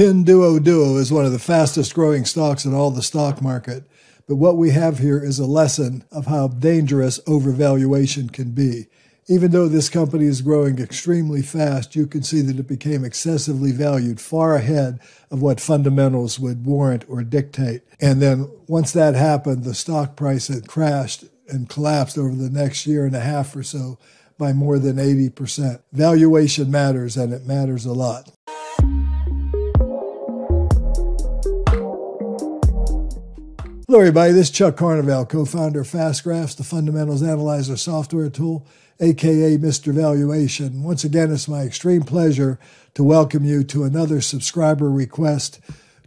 Pinduoduo is one of the fastest growing stocks in all the stock market. But what we have here is a lesson of how dangerous overvaluation can be. Even though this company is growing extremely fast, you can see that it became excessively valued far ahead of what fundamentals would warrant or dictate. And then once that happened, the stock price had crashed and collapsed over the next year and a half or so by more than 80%. Valuation matters, and it matters a lot. Hello, everybody. This is Chuck Carnevale, co founder of FastGraphs, the fundamentals analyzer software tool, aka Mr. Valuation. Once again, it's my extreme pleasure to welcome you to another subscriber request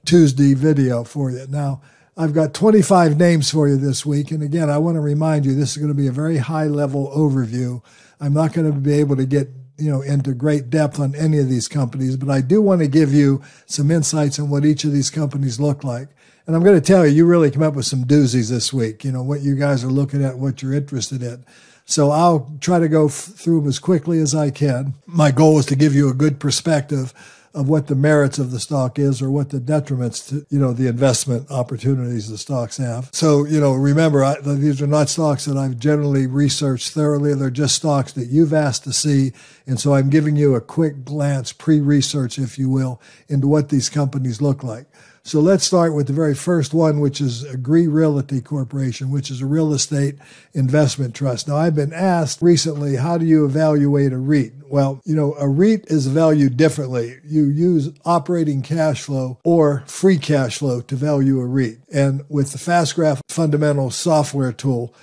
Tuesday video for you. Now, I've got 25 names for you this week. And again, I want to remind you this is going to be a very high level overview. I'm not going to be able to get you know into great depth on any of these companies, but I do want to give you some insights on what each of these companies look like. And I'm going to tell you, you really come up with some doozies this week. You know what you guys are looking at, what you're interested in. So I'll try to go f- through them as quickly as I can. My goal is to give you a good perspective of what the merits of the stock is or what the detriments to, you know, the investment opportunities the stocks have. So, you know, remember, I, these are not stocks that I've generally researched thoroughly. They're just stocks that you've asked to see. And so I'm giving you a quick glance, pre-research, if you will, into what these companies look like. So let's start with the very first one, which is Agree Realty Corporation, which is a real estate investment trust. Now, I've been asked recently, how do you evaluate a REIT? Well, you know, a REIT is valued differently. You use operating cash flow or free cash flow to value a REIT. And with the FastGraph fundamental software tool,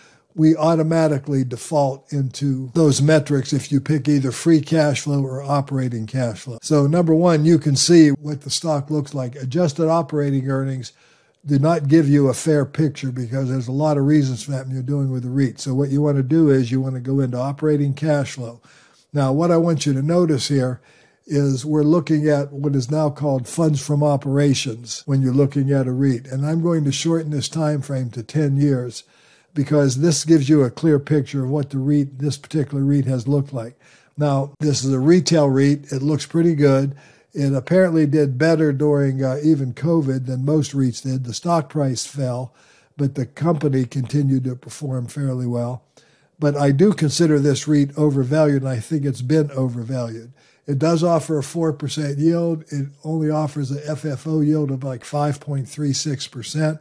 we automatically default into those metrics if you pick either free cash flow or operating cash flow. So, number one, you can see what the stock looks like. Adjusted operating earnings do not give you a fair picture because there's a lot of reasons for that when you're doing with the REIT. So, what you want to do is you want to go into operating cash flow. Now, what I want you to notice here is we're looking at what is now called funds from operations when you're looking at a REIT. And I'm going to shorten this time frame to 10 years because this gives you a clear picture of what the REIT, this particular REIT has looked like. Now, this is a retail REIT. It looks pretty good. It apparently did better during uh, even COVID than most REITs did. The stock price fell, but the company continued to perform fairly well. But I do consider this REIT overvalued, and I think it's been overvalued. It does offer a 4% yield. It only offers a FFO yield of like 5.36%.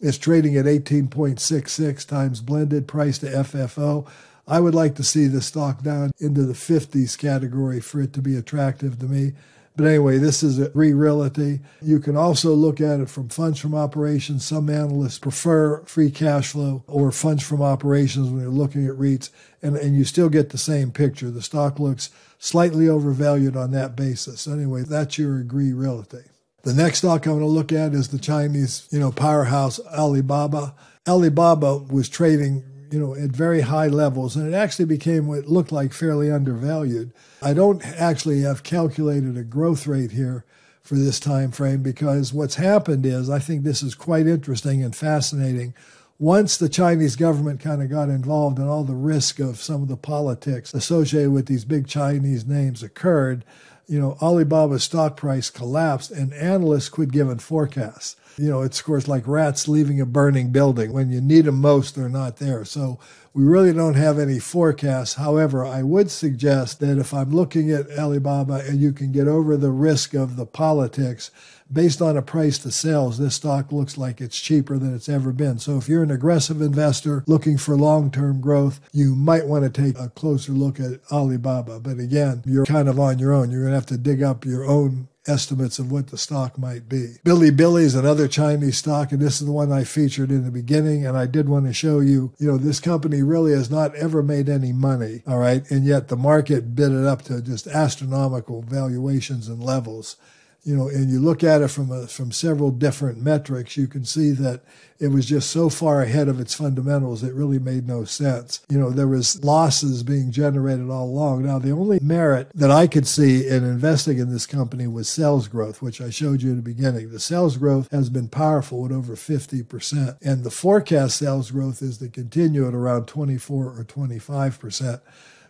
It's trading at 18.66 times blended price to FFO. I would like to see the stock down into the 50s category for it to be attractive to me. But anyway, this is Agree Realty. You can also look at it from funds from operations. Some analysts prefer free cash flow or funds from operations when you're looking at REITs, and, and you still get the same picture. The stock looks slightly overvalued on that basis. Anyway, that's your agree realty. The next stock I'm going to look at is the Chinese, you know, powerhouse Alibaba. Alibaba was trading, you know, at very high levels, and it actually became what looked like fairly undervalued. I don't actually have calculated a growth rate here for this time frame because what's happened is I think this is quite interesting and fascinating. Once the Chinese government kind of got involved and all the risk of some of the politics associated with these big Chinese names occurred, you know, Alibaba's stock price collapsed and analysts quit giving forecasts. You know, it scores like rats leaving a burning building. When you need them most, they're not there. So we really don't have any forecasts. However, I would suggest that if I'm looking at Alibaba and you can get over the risk of the politics, based on a price to sales, this stock looks like it's cheaper than it's ever been. So if you're an aggressive investor looking for long term growth, you might want to take a closer look at Alibaba. But again, you're kind of on your own. You're going to have to dig up your own estimates of what the stock might be. Bilibili is another Chinese stock, and this is the one I featured in the beginning. And I did want to show you, you know, this company really has not ever made any money, all right? And yet the market bid it up to just astronomical valuations and levels you know, and you look at it from a, from several different metrics, you can see that it was just so far ahead of its fundamentals it really made no sense. You know, there was losses being generated all along. Now, the only merit that I could see in investing in this company was sales growth, which I showed you in the beginning. The sales growth has been powerful at over 50%, and the forecast sales growth is to continue at around 24 or 25%.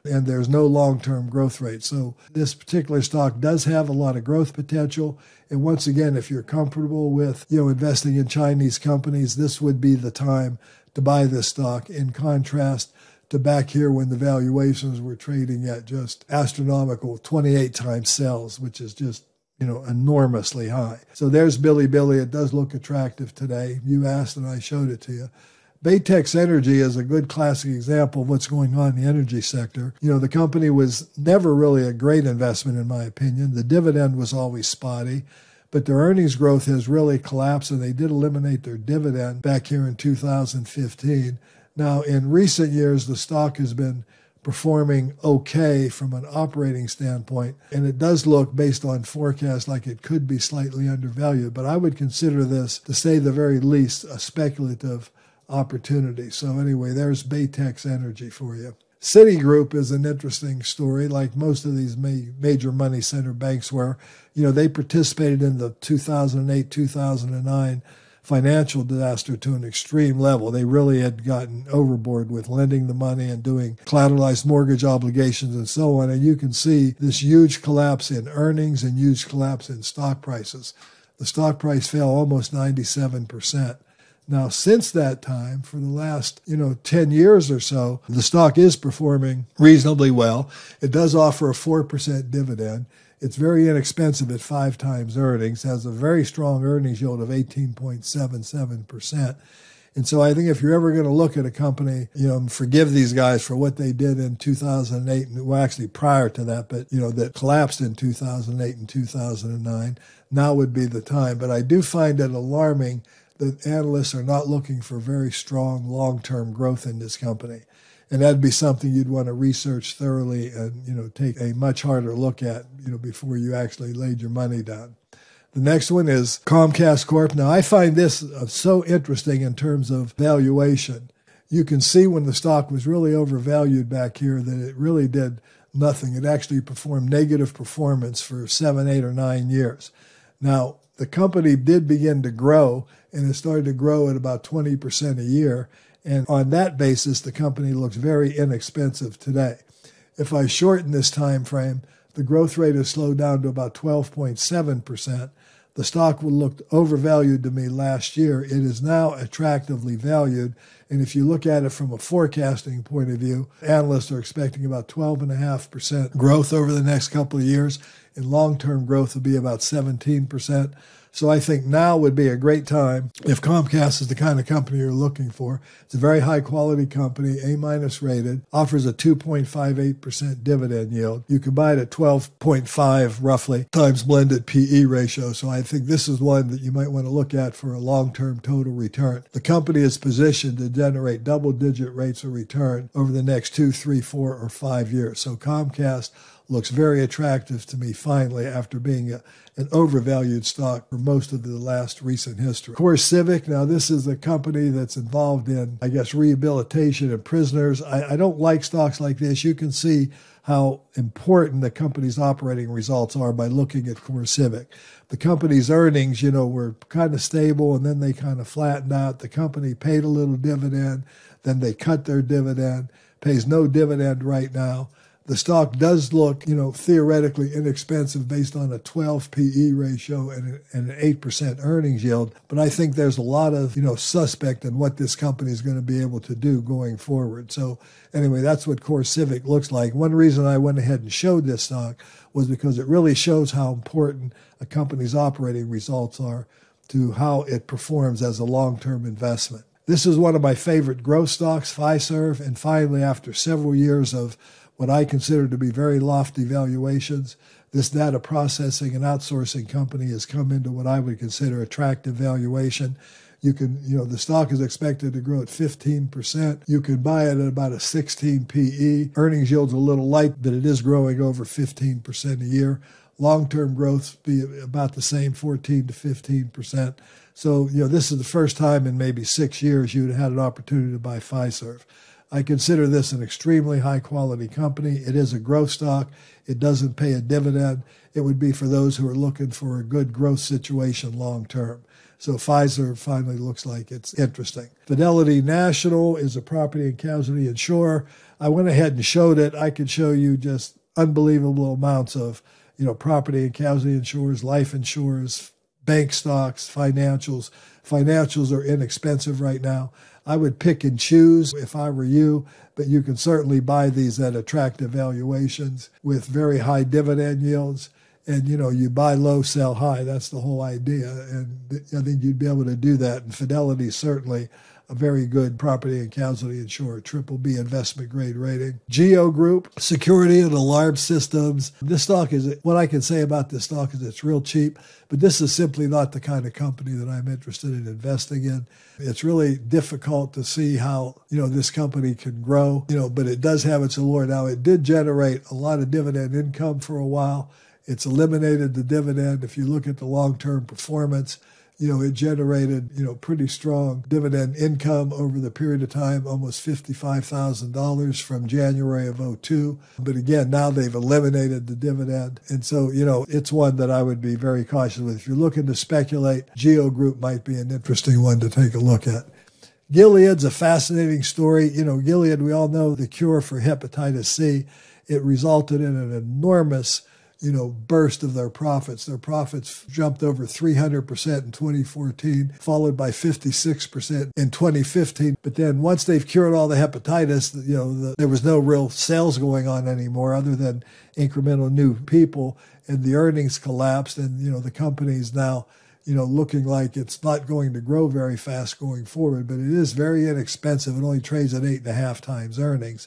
And there's no long term growth rate. So this particular stock does have a lot of growth potential. And once again, if you're comfortable with you know investing in Chinese companies, this would be the time to buy this stock. In contrast to back here when the valuations were trading at just astronomical 28 times sales, which is just you know, enormously high. So there's Bilibili. It does look attractive today. You asked and I showed it to you. Baytex Energy is a good classic example of what's going on in the energy sector. You know, the company was never really a great investment, in my opinion. The dividend was always spotty, but their earnings growth has really collapsed, and they did eliminate their dividend back here in 2015. Now, in recent years, the stock has been performing okay from an operating standpoint. And it does look, based on forecasts, like it could be slightly undervalued. But I would consider this, to say the very least, a speculative opportunity. So, anyway, there's Baytex Energy for you. Citigroup is an interesting story, like most of these major money center banks were. You know, they participated in the 2008 2009 financial disaster to an extreme level. They really had gotten overboard with lending the money and doing collateralized mortgage obligations and so on. And you can see this huge collapse in earnings and huge collapse in stock prices. The stock price fell almost 97%. Now, since that time, for the last, you know, 10 years or so, the stock is performing reasonably well. It does offer a 4% dividend. It's very inexpensive at five times earnings, has a very strong earnings yield of 18.77%. And so I think if you're ever going to look at a company, you know, forgive these guys for what they did in 2008, well, actually prior to that, but, you know, that collapsed in 2008 and 2009, now would be the time. But I do find it alarming that analysts are not looking for very strong long term growth in this company. And that'd be something you'd want to research thoroughly and, you know, take a much harder look at, you know, before you actually laid your money down. The next one is Comcast Corp. Now, I find this uh, so interesting in terms of valuation. You can see when the stock was really overvalued back here that it really did nothing. It actually performed negative performance for seven, eight, or nine years. Now, the company did begin to grow, and it started to grow at about 20% a year. And on that basis, the company looks very inexpensive today. If I shorten this time frame, the growth rate has slowed down to about 12.7%. The stock will look overvalued to me last year. It is now attractively valued. And if you look at it from a forecasting point of view, analysts are expecting about 12.5% growth over the next couple of years, and long term growth will be about 17%. So I think now would be a great time if Comcast is the kind of company you're looking for. It's a very high quality company, A minus rated, offers a 2.58% dividend yield. You can buy it at 12.5 roughly times blended PE ratio. So I think this is one that you might want to look at for a long term total return. The company is positioned to generate double digit rates of return over the next two, three, four, or five years. So Comcast looks very attractive to me finally after being a, an overvalued stock for most of the last recent history. CoreCivic, now this is a company that's involved in, I guess, rehabilitation of prisoners. I, I don't like stocks like this. You can see how important the company's operating results are by looking at CoreCivic. The company's earnings, you know, were kind of stable and then they kind of flattened out. The company paid a little dividend, then they cut their dividend, pays no dividend right now the stock does look, you know, theoretically inexpensive based on a 12 PE ratio and, an 8% earnings yield. But I think there's a lot of, you know, suspect in what this company is going to be able to do going forward. So anyway, that's what CoreCivic looks like. One reason I went ahead and showed this stock was because it really shows how important a company's operating results are to how it performs as a long-term investment. This is one of my favorite growth stocks, Fiserv, and finally, after several years of what I consider to be very lofty valuations. This data processing and outsourcing company has come into what I would consider a attractive valuation. You can, you know, the stock is expected to grow at 15%. You can buy it at about a 16 PE. Earnings yield's a little light, but it is growing over 15% a year. Long-term growth be about the same, 14 to 15%. So, you know, this is the first time in maybe six years you'd had an opportunity to buy Fiserv. I consider this an extremely high quality company. It is a growth stock. It doesn't pay a dividend. It would be for those who are looking for a good growth situation long term. So Fiserv finally looks like it's interesting. Fidelity National is a property and casualty insurer. I went ahead and showed it. I could show you just unbelievable amounts of, you know, property and casualty insurers, life insurers, bank stocks, financials. Financials are inexpensive right now. I would pick and choose if I were you, but you can certainly buy these at attractive valuations with very high dividend yields and you know you buy low sell high that's the whole idea and i think you'd be able to do that and fidelity certainly a very good property and casualty insurer, triple B investment grade rating. Geo Group, security and alarm systems. This stock is what I can say about this stock is it's real cheap, but this is simply not the kind of company that I'm interested in investing in. It's really difficult to see how, you know, this company can grow, you know, but it does have its allure. Now it did generate a lot of dividend income for a while it's eliminated the dividend. If you look at the long term performance, you know, it generated, you know, pretty strong dividend income over the period of time, almost $55,000 from January of 02. But again, now they've eliminated the dividend. And so, you know, it's one that I would be very cautious with. If you're looking to speculate, Geo Group might be an interesting one to take a look at. Gilead's a fascinating story. You know, Gilead, we all know the cure for hepatitis C. It resulted in an enormous you know, burst of their profits. Their profits jumped over 300% in 2014, followed by 56% in 2015. But then once they've cured all the hepatitis, you know, the, there was no real sales going on anymore other than incremental new people and the earnings collapsed and, you know, the company's now you know, looking like it's not going to grow very fast going forward, but it is very inexpensive. It only trades at eight and a half times earnings.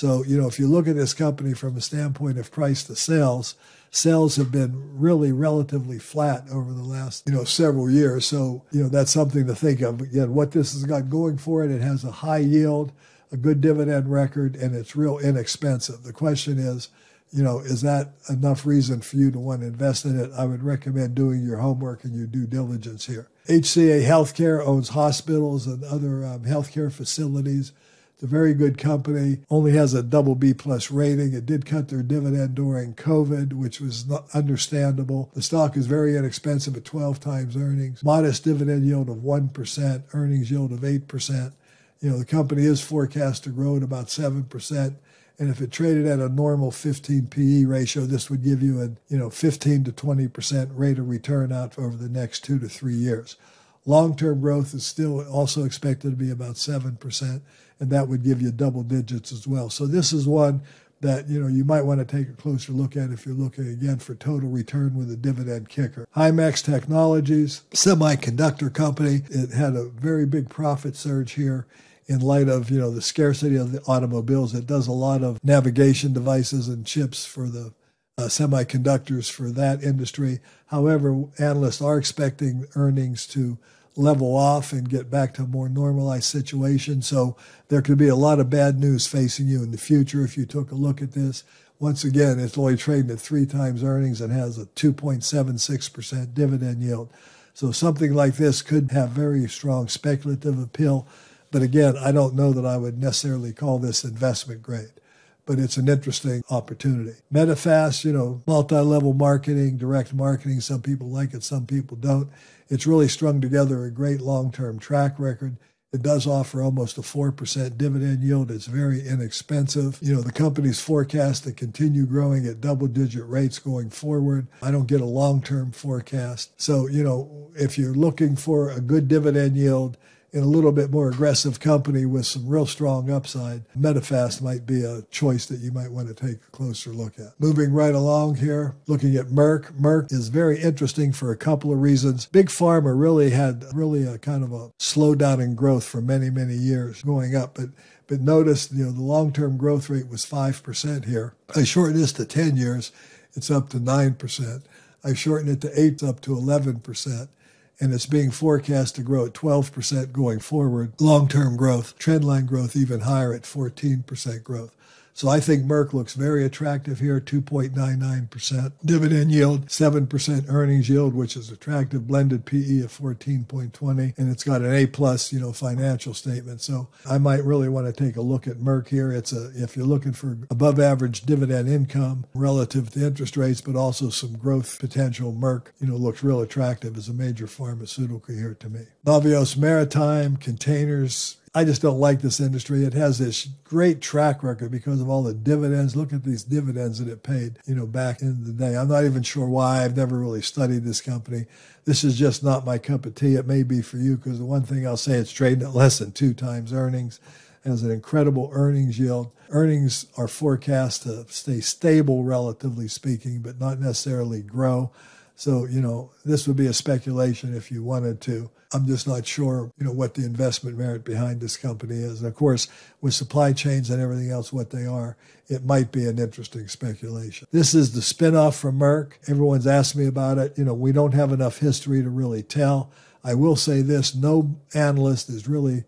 So, you know, if you look at this company from a standpoint of price to sales, sales have been really relatively flat over the last, you know, several years. So, you know, that's something to think of. Again, what this has got going for it, it has a high yield, a good dividend record, and it's real inexpensive. The question is, you know, is that enough reason for you to want to invest in it? I would recommend doing your homework and your due diligence here. HCA Healthcare owns hospitals and other um, healthcare facilities. It's a very good company, only has a double B plus rating. It did cut their dividend during COVID, which was understandable. The stock is very inexpensive at 12 times earnings, modest dividend yield of 1%, earnings yield of 8%. You know, the company is forecast to grow at about 7%. And if it traded at a normal 15 PE ratio, this would give you a you know 15 to 20 percent rate of return out over the next two to three years. Long-term growth is still also expected to be about seven percent, and that would give you double digits as well. So this is one that you know you might want to take a closer look at if you're looking again for total return with a dividend kicker. Himax Technologies, semiconductor company, it had a very big profit surge here in light of you know the scarcity of the automobiles. It does a lot of navigation devices and chips for the uh, semiconductors for that industry. However, analysts are expecting earnings to level off and get back to a more normalized situation. So there could be a lot of bad news facing you in the future if you took a look at this. Once again, it's only trading at three times earnings and has a 2.76% dividend yield. So something like this could have very strong speculative appeal. But again, I don't know that I would necessarily call this investment grade but it's an interesting opportunity. Medifast, you know, multi level marketing, direct marketing. Some people like it, some people don't. It's really strung together a great long term track record. It does offer almost a 4% dividend yield. It's very inexpensive. You know, the company's forecast to continue growing at double digit rates going forward. I don't get a long term forecast. So, you know, if you're looking for a good dividend yield, in a little bit more aggressive company with some real strong upside, Medifast might be a choice that you might want to take a closer look at. Moving right along here, looking at Merck. Merck is very interesting for a couple of reasons. Big Pharma really had really a kind of a slowdown in growth for many, many years going up, but but notice, you know, the long-term growth rate was 5% here. I shorten this to 10 years, it's up to 9%. I shorten it to 8, up to 11% and it's being forecast to grow at 12% going forward. Long term growth, trendline growth even higher at 14% growth. So I think Merck looks very attractive here, 2.99% dividend yield, 7% earnings yield, which is attractive, blended PE of 14.20, and it's got an A plus, you know, financial statement. So I might really want to take a look at Merck here. It's a if you're looking for above average dividend income relative to interest rates, but also some growth potential, Merck, you know, looks real attractive as a major pharmaceutical here to me. Navios Maritime, containers, I just don't like this industry. It has this great track record because of all the dividends. Look at these dividends that it paid, you know, back in the day. I'm not even sure why. I've never really studied this company. This is just not my cup of tea. It may be for you because the one thing I'll say, it's trading at less than two times earnings. Has an incredible earnings yield. Earnings are forecast to stay stable, relatively speaking, but not necessarily grow. So, you know, this would be a speculation if you wanted to. I'm just not sure, you know, what the investment merit behind this company is. And of course, with supply chains and everything else, what they are, it might be an interesting speculation. This is the spinoff from Merck. Everyone's asked me about it. You know, we don't have enough history to really tell. I will say this no analyst is really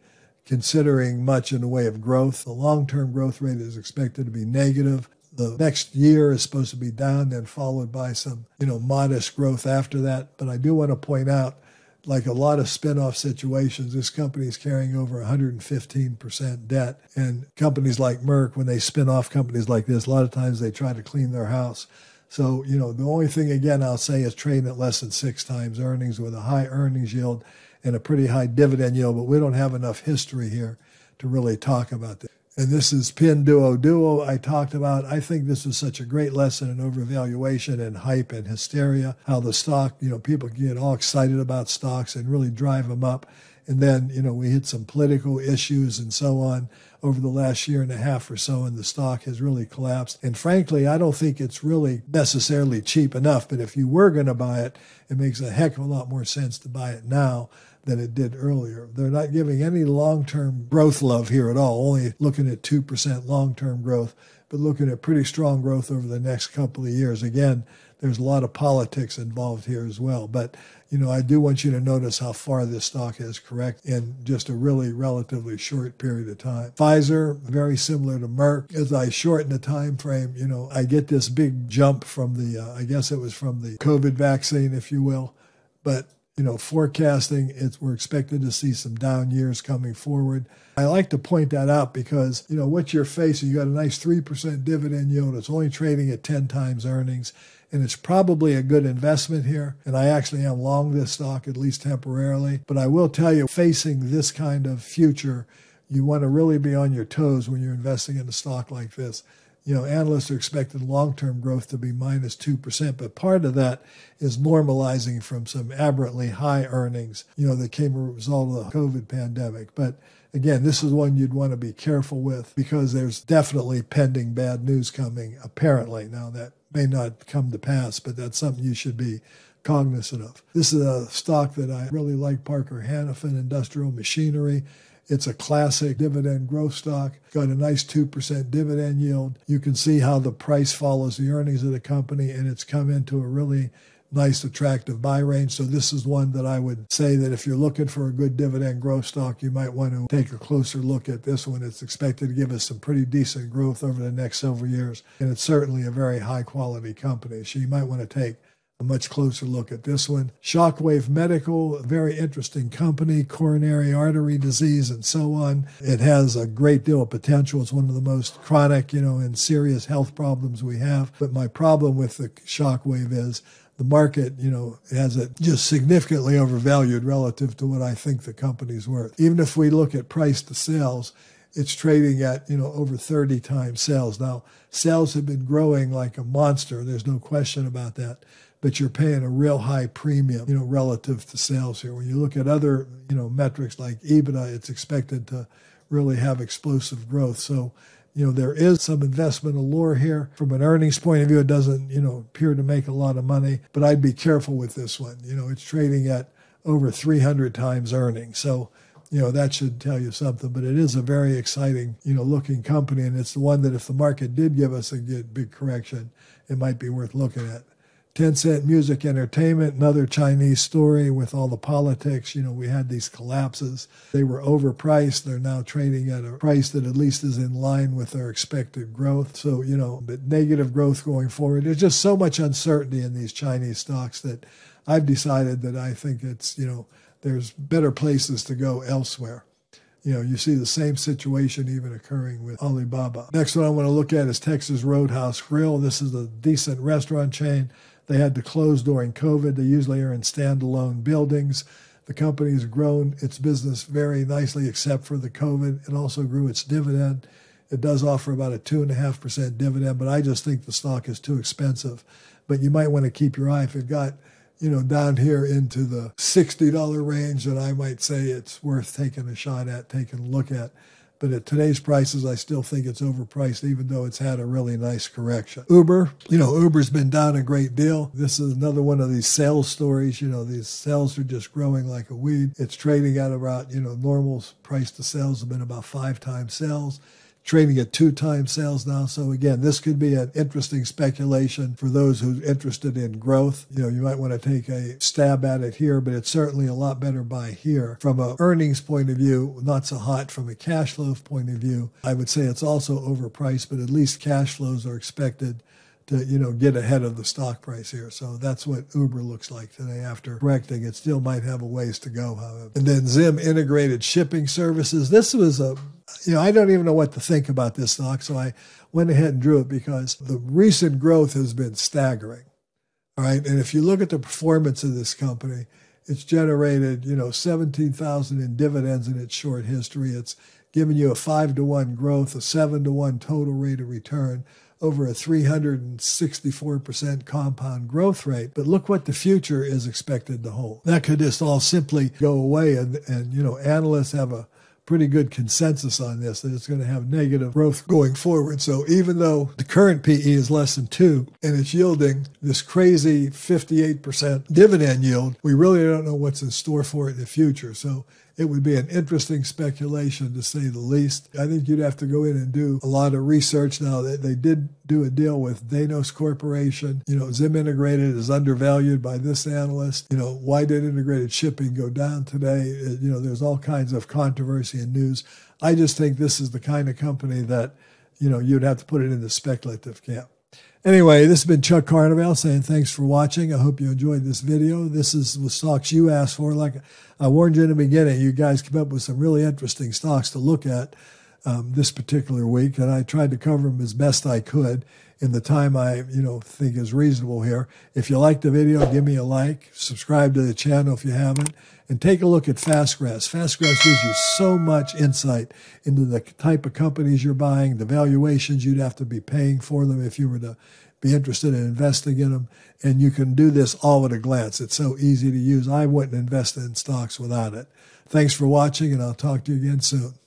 considering much in the way of growth. The long term growth rate is expected to be negative the next year is supposed to be down, then followed by some, you know, modest growth after that. But I do want to point out, like a lot of spin-off situations, this company is carrying over 115% debt. And companies like Merck, when they spin off companies like this, a lot of times they try to clean their house. So, you know, the only thing again I'll say is trading at less than six times earnings with a high earnings yield and a pretty high dividend yield, but we don't have enough history here to really talk about this and this is Pinduoduo I talked about. I think this is such a great lesson in overvaluation and hype and hysteria, how the stock, you know, people get all excited about stocks and really drive them up. And then, you know, we hit some political issues and so on over the last year and a half or so, and the stock has really collapsed. And frankly, I don't think it's really necessarily cheap enough. But if you were going to buy it, it makes a heck of a lot more sense to buy it now than it did earlier. They're not giving any long term growth love here at all, only looking at 2% long term growth, but looking at pretty strong growth over the next couple of years. Again, there's a lot of politics involved here as well. But, you know, I do want you to notice how far this stock has corrected in just a really relatively short period of time. Pfizer, very similar to Merck. As I shorten the time frame, you know, I get this big jump from the, uh, I guess it was from the COVID vaccine, if you will. But you know, forecasting, it's, we're expected to see some down years coming forward. I like to point that out because, you know, what you're facing, you got a nice 3% dividend yield. It's only trading at 10 times earnings, and it's probably a good investment here. And I actually am long this stock, at least temporarily. But I will tell you, facing this kind of future, you want to really be on your toes when you're investing in a stock like this you know, analysts are expecting long-term growth to be minus 2%, but part of that is normalizing from some aberrantly high earnings, you know, that came as a result of the COVID pandemic. But again, this is one you'd want to be careful with because there's definitely pending bad news coming, apparently. Now, that may not come to pass, but that's something you should be cognizant of. This is a stock that I really like, Parker Hannifin Industrial Machinery. It's a classic dividend growth stock, got a nice 2% dividend yield. You can see how the price follows the earnings of the company, and it's come into a really nice, attractive buy range. So this is one that I would say that if you're looking for a good dividend growth stock, you might want to take a closer look at this one. It's expected to give us some pretty decent growth over the next several years, and it's certainly a very high quality company. So you might want to take a much closer look at this one. Shockwave Medical, very interesting company, coronary artery disease and so on. It has a great deal of potential. It's one of the most chronic, you know, and serious health problems we have. But my problem with the Shockwave is the market, you know, has it just significantly overvalued relative to what I think the company's worth. Even if we look at price to sales, it's trading at, you know, over 30 times sales. Now, sales have been growing like a monster. There's no question about that but you're paying a real high premium, you know, relative to sales here. When you look at other, you know, metrics like EBITDA, it's expected to really have explosive growth. So, you know, there is some investment allure here. From an earnings point of view, it doesn't, you know, appear to make a lot of money, but I'd be careful with this one. You know, it's trading at over 300 times earnings. So, you know, that should tell you something. But it is a very exciting, you know, looking company. And it's the one that if the market did give us a big correction, it might be worth looking at. Tencent Music Entertainment, another Chinese story with all the politics. You know, we had these collapses. They were overpriced. They're now trading at a price that at least is in line with their expected growth. So, you know, but negative growth going forward. There's just so much uncertainty in these Chinese stocks that I've decided that I think it's, you know, there's better places to go elsewhere. You know, you see the same situation even occurring with Alibaba. Next one I want to look at is Texas Roadhouse Grill. This is a decent restaurant chain. They had to close during COVID. They usually are in standalone buildings. The company has grown its business very nicely, except for the COVID. It also grew its dividend. It does offer about a 2.5% dividend, but I just think the stock is too expensive. But you might want to keep your eye if it got you know, down here into the $60 range, then I might say it's worth taking a shot at, taking a look at. But at today's prices, I still think it's overpriced, even though it's had a really nice correction. Uber, you know, Uber's been down a great deal. This is another one of these sales stories. You know, these sales are just growing like a weed. It's trading at about, you know, normal price to sales have been about five times sales trading at two times sales now. So again, this could be an interesting speculation for those who are interested in growth. You know, you might want to take a stab at it here, but it's certainly a lot better buy here. From a earnings point of view, not so hot from a cash flow point of view. I would say it's also overpriced, but at least cash flows are expected to you know get ahead of the stock price here. So that's what Uber looks like today after correcting. It still might have a ways to go, however. And then Zim Integrated Shipping Services. This was a you know I don't even know what to think about this stock, so I went ahead and drew it because the recent growth has been staggering. All right, and if you look at the performance of this company, it's generated you know seventeen thousand in dividends in its short history. It's given you a five to one growth, a seven to one total rate of return over a 364% compound growth rate. But look what the future is expected to hold. That could just all simply go away. And, and you know, analysts have a pretty good consensus on this that it's going to have negative growth going forward. So even though the current PE is less than two and it's yielding this crazy 58% dividend yield, we really don't know what's in store for it in the future. So it would be an interesting speculation to say the least. I think you'd have to go in and do a lot of research now that they did do a deal with Danaos Corporation. You know, Zim Integrated is undervalued by this analyst. You know, why did integrated shipping go down today? Uh, you know, there's all kinds of controversy and news. I just think this is the kind of company that, you know, you'd have to put it in the speculative camp. Anyway, this has been Chuck Carnevale saying thanks for watching. I hope you enjoyed this video. This is the stocks you asked for. Like I warned you in the beginning, you guys came up with some really interesting stocks to look at um, this particular week, and I tried to cover them as best I could in the time I, you know, think is reasonable here. If you like the video, give me a like, subscribe to the channel if you haven't, and take a look at FastGraphs. FastGraphs gives you so much insight into the type of companies you're buying, the valuations you'd have to be paying for them if you were to be interested in investing in them. And you can do this all at a glance. It's so easy to use. I wouldn't invest in stocks without it. Thanks for watching, and I'll talk to you again soon.